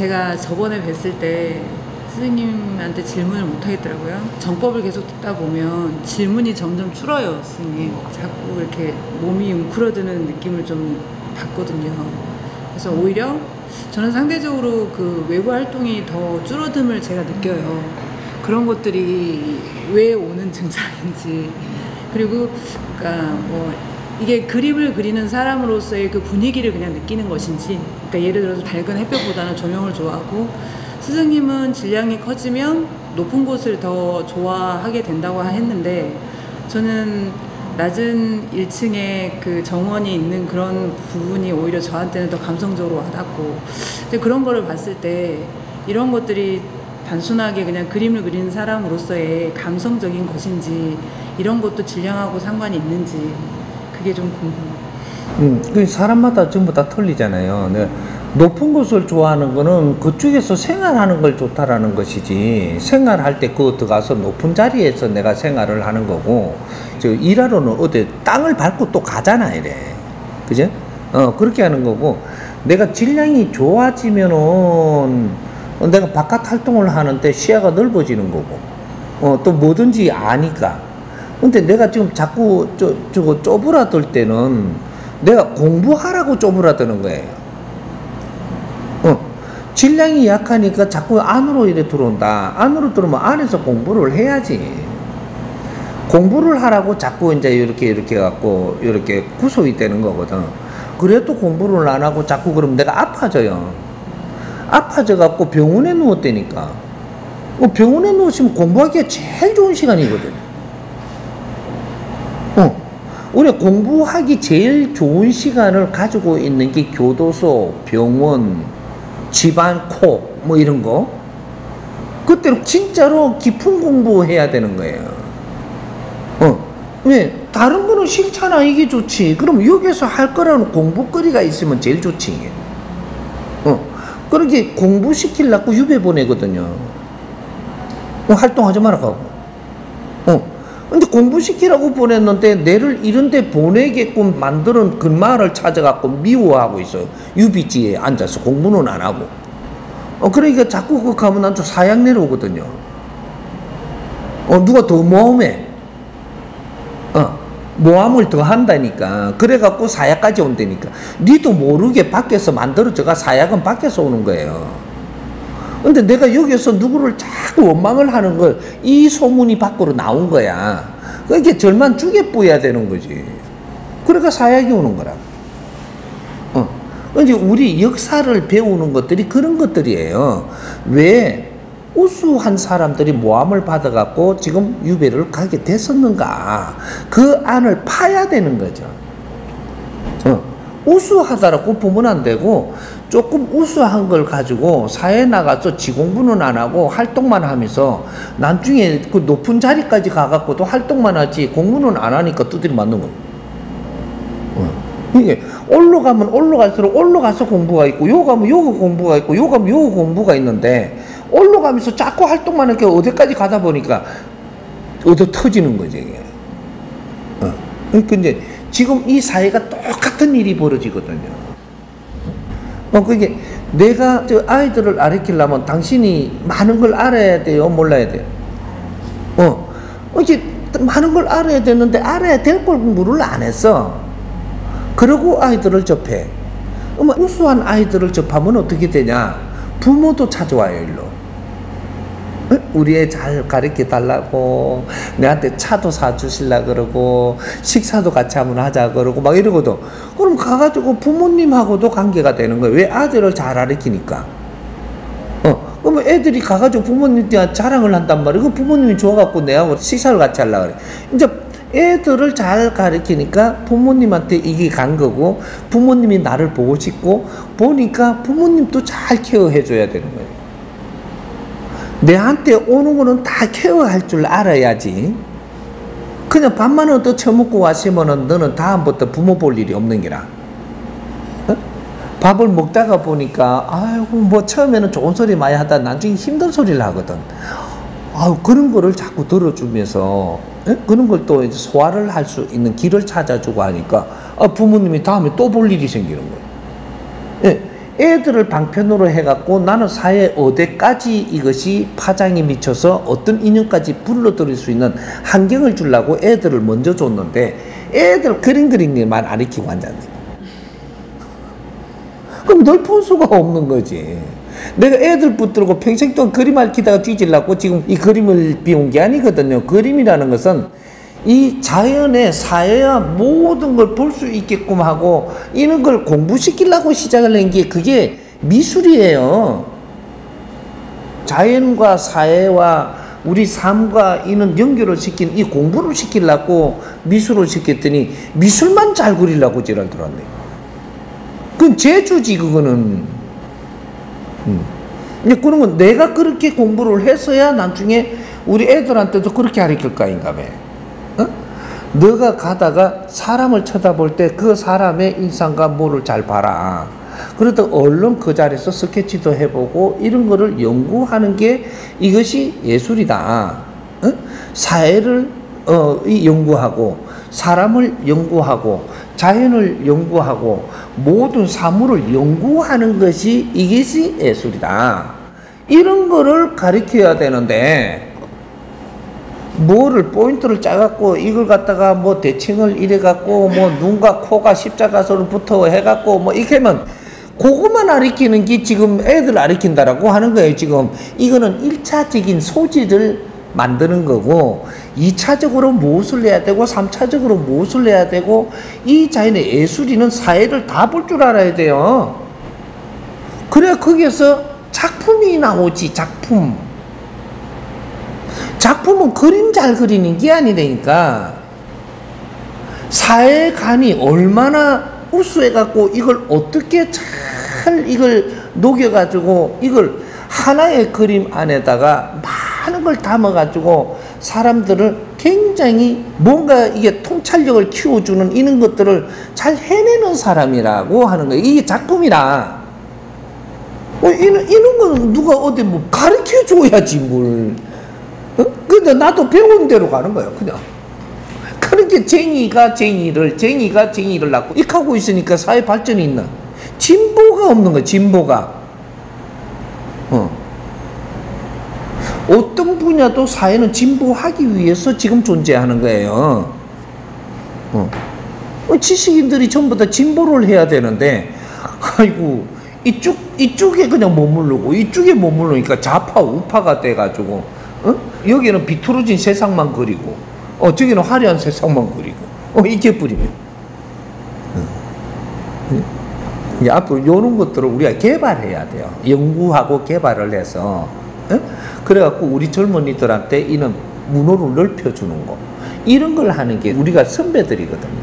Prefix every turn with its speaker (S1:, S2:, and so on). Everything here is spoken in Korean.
S1: 제가 저번에 뵀을 때 스승님한테 질문을 못 하겠더라고요. 정법을 계속 듣다 보면 질문이 점점 줄어요, 스승님. 자꾸 이렇게 몸이 웅크러드는 느낌을 좀 받거든요. 그래서 오히려 저는 상대적으로 그 외부 활동이 더 줄어듦을 제가 느껴요. 그런 것들이 왜 오는 증상인지. 그리고, 그러니까 뭐, 이게 그림을 그리는 사람으로서의 그 분위기를 그냥 느끼는 것인지. 그러니까 예를 들어서 밝은 햇볕보다는 조명을 좋아하고, 스승님은 질량이 커지면 높은 곳을 더 좋아하게 된다고 했는데, 저는 낮은 1층에 그 정원이 있는 그런 부분이 오히려 저한테는 더 감성적으로 와닿고 근데 그런 거를 봤을 때 이런 것들이 단순하게 그냥 그림을 그리는 사람으로서의 감성적인 것인지 이런 것도 질량하고 상관이 있는지 그게 좀 궁금해요.
S2: 음, 그 사람마다 전부 다 틀리잖아요. 네. 높은 곳을 좋아하는 거는 그쪽에서 생활하는 걸 좋다라는 것이지 생활할 때 그 들어가서 높은 자리에서 내가 생활을 하는 거고 저 일하러는 어디 땅을 밟고 또 가잖아 이래 그죠? 어 그렇게 하는 거고 내가 질량이 좋아지면은 어, 내가 바깥 활동을 하는데 시야가 넓어지는 거고 어 또 뭐든지 아니까 근데 내가 지금 자꾸 저 저거 쪼부라들 때는 내가 공부하라고 쪼부라드는 거예요. 어, 질량이 약하니까 자꾸 안으로 이래 들어온다. 안으로 들어오면 안에서 공부를 해야지. 공부를 하라고 자꾸 이제 이렇게 이렇게 갖고 이렇게 구속이 되는 거거든. 그래도 공부를 안 하고 자꾸 그럼 내가 아파져요. 아파져 갖고 병원에 누웠다니까. 어, 병원에 누우시면 공부하기가 제일 좋은 시간이거든. 어. 우리가 공부하기 제일 좋은 시간을 가지고 있는 게 교도소, 병원, 집안, 코, 뭐 이런 거. 그때는 진짜로 깊은 공부해야 되는 거예요. 어. 왜? 다른 거는 싫잖아. 이게 좋지. 그럼 여기서 할 거라는 공부거리가 있으면 제일 좋지. 어. 그렇게 공부시키려고 유배 보내거든요. 어, 활동하지 말라고. 어. 근데 공부시키라고 보냈는데 내를 이런데 보내게끔 만드는 그 말을 찾아갖고 미워하고 있어요. 유비지에 앉아서 공부는 안 하고. 어, 그러니까 자꾸 그 가면 난좀 사양 내려오거든요. 어, 누가 더 모험해. 어, 모함을 더 한다니까. 그래갖고 사약까지 온다니까. 니도 모르게 밖에서 만들어져가 사약은 밖에서 오는 거예요. 근데 내가 여기서 누구를 자꾸 원망을 하는 걸 이 소문이 밖으로 나온 거야. 그게 절만 죽여 뿌야 되는 거지. 그러니까 사약이 오는 거라. 어. 이제 우리 역사를 배우는 것들이 그런 것들이에요. 왜 우수한 사람들이 모함을 받아갖고 지금 유배를 가게 됐었는가. 그 안을 파야 되는 거죠. 어. 우수하다라고 보면 안 되고 조금 우수한 걸 가지고 사회에 나가서 지공부는 안 하고 활동만 하면서 나중에 그 높은 자리까지 가갖고도 활동만 하지 공부는 안 하니까 두드려 맞는 거예요. 어. 이게 올라가면 올라갈수록 올라가서 공부가 있고 요 가면 요거 공부가 있고 요 가면 요거 공부가 있는데 올라가면서 자꾸 활동만 이렇게 어디까지 가다 보니까 얻어 터지는 거지 이게. 어. 그러니까 이제 지금 이 사회가 똑 같은 일이 벌어지거든요. 어, 그게 내가 저 아이들을 가르치려면 당신이 많은 걸 알아야 돼요? 몰라야 돼요? 어, 이제 많은 걸 알아야 되는데 알아야 될걸 공부를 안 했어. 그러고 아이들을 접해. 그러면 우수한 아이들을 접하면 어떻게 되냐? 부모도 찾아와요, 일로. 우리 애잘 가르쳐 달라고 내한테 차도 사주실라 그러고 식사도 같이 한번 하자 그러고 막 이러거든 그럼 가가지고 부모님하고도 관계가 되는 거예요. 왜 아들을 잘 가르치니까. 어 그러면 애들이 가가지고 부모님한테 자랑을 한단 말이에요. 그 부모님이 좋아갖고 내하고 식사를 같이 하려 그래. 이제 애들을 잘 가르치니까 부모님한테 이게 간 거고 부모님이 나를 보고 싶고 보니까 부모님도 잘 케어해 줘야 되는 거예요 내한테 오는 거는 다 케어할 줄 알아야지. 그냥 밥만 얻어 처먹고 왔으면은 너는 다음부터 부모 볼 일이 없는 기라. 어? 밥을 먹다가 보니까 아이고 뭐 처음에는 좋은 소리 많이 하다 나중에 힘든 소리를 하거든. 아유 그런 거를 자꾸 들어주면서 에? 그런 걸 또 소화를 할 수 있는 길을 찾아주고 하니까 아, 부모님이 다음에 또 볼 일이 생기는 거예요. 예. 애들을 방편으로 해갖고 나는 사회 어디까지 이것이 파장이 미쳐서 어떤 인연까지 불러들일 수 있는 환경을 주려고 애들을 먼저 줬는데 애들 그림 그리는 게만 안 익히고 앉았네. 그럼 널본 수가 없는 거지. 내가 애들 붙들고 평생 동안 그림 앓히다가 뒤질라고 지금 이 그림을 비운 게 아니거든요. 그림이라는 것은 이 자연의 사회와 모든 걸 볼 수 있게끔 하고 이런 걸 공부시키려고 시작을 한 게 그게 미술이에요. 자연과 사회와 우리 삶과 이는 연결을 시킨 이 공부를 시키려고 미술을 시켰더니 미술만 잘 그리려고 지랄 들었네. 그건 제주지 그거는. 음. 이제 그런 건 내가 그렇게 공부를 해서야 나중에 우리 애들한테도 그렇게 가르칠 거인가 봐. 어? 너가 가다가 사람을 쳐다볼 때 그 사람의 인상과 뭐를 잘 봐라. 그러다 얼른 그 자리에서 스케치도 해보고 이런 거를 연구하는 게 이것이 예술이다. 어? 사회를 어, 이 연구하고 사람을 연구하고 자연을 연구하고 모든 사물을 연구하는 것이 이것이 예술이다. 이런 거를 가르쳐야 되는데 뭐를 포인트를 짜갖고 이걸 갖다가 뭐 대칭을 이래 갖고 뭐 눈과 코가 십자가서로 붙어 해갖고 뭐 이렇게 하면 그것만 가르치는 게 지금 애들 가르친다라고 하는 거예요 지금. 이거는 일차적인 소질을 만드는 거고 이차적으로 무엇을 해야 되고 삼차적으로 무엇을 해야 되고 이 자연의 예술이는 사회를 다 볼 줄 알아야 돼요. 그래야 거기에서 작품이 나오지 작품 작품은 그림 잘 그리는 게 아니라니까 사회관이 얼마나 우수해갖고 이걸 어떻게 잘 이걸 녹여가지고 이걸 하나의 그림 안에다가 많은 걸 담아가지고 사람들을 굉장히 뭔가 이게 통찰력을 키워주는 이런 것들을 잘 해내는 사람이라고 하는 거예요. 이게 작품이라. 어, 이런, 이런 거는 누가 어디 뭐 가르쳐 줘야지, 뭘. 어? 근데 나도 배운 대로 가는 거예요, 그냥. 그렇게 쟁이가 쟁이를, 쟁이가 쟁이를 낳고, 이렇게 하고 있으니까 사회 발전이 있나? 진보가 없는 거야, 진보가. 어. 어떤 분야도 사회는 진보하기 위해서 지금 존재하는 거예요. 어. 어, 지식인들이 전부 다 진보를 해야 되는데, 아이고, 이쪽, 이쪽에 그냥 머무르고, 이쪽에 머무르니까 좌파, 우파가 돼가지고, 어? 여기는 비뚤어진 세상만 그리고, 어, 저기는 화려한 세상만 그리고, 어, 이게 뿌리면. 이제 앞으로 이런 것들을 우리가 개발해야 돼요. 연구하고 개발을 해서. 어? 그래갖고 우리 젊은이들한테 이는 문호를 넓혀주는 거. 이런 걸 하는 게 우리가 선배들이거든요.